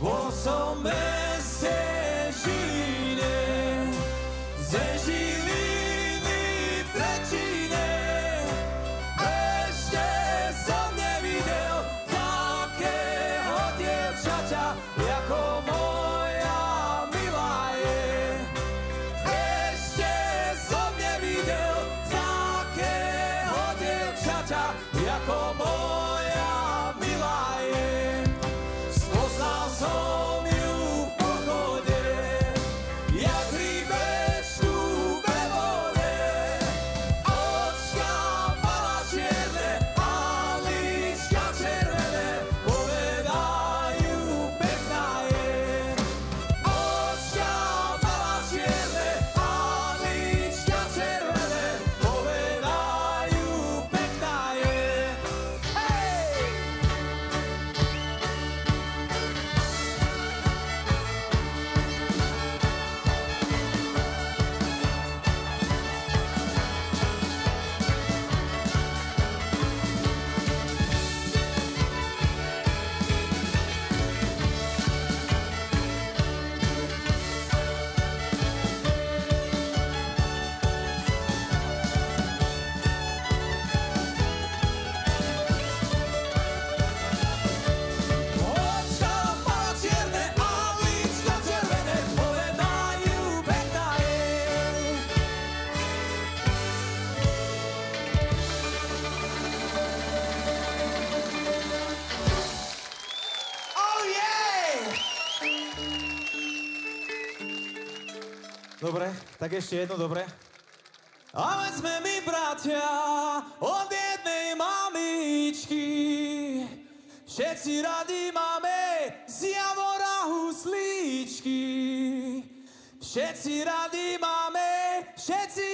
Consommer. Dobre, tak ešte jedno, dobre. Ale sme my bratia od jednej mamičky. Všetci radi máme z javora huslíčky. Všetci radi máme, všetci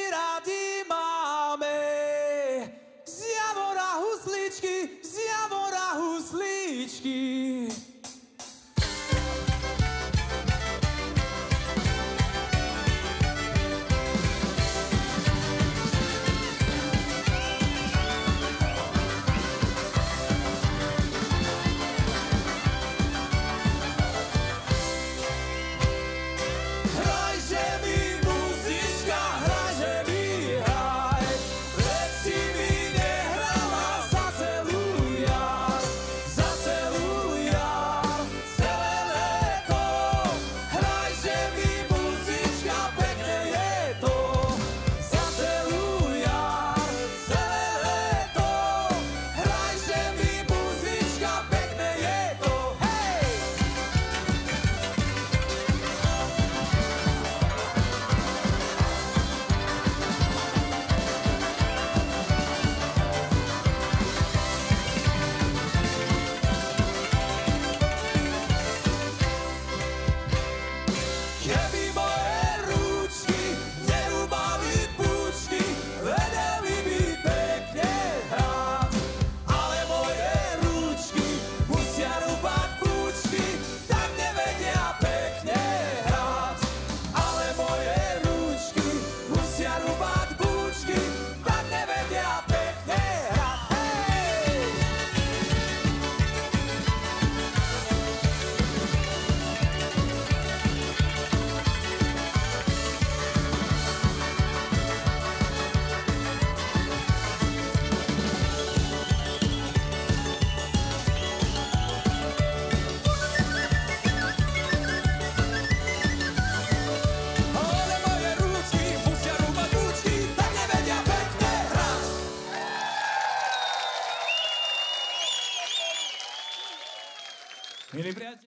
Me lembrei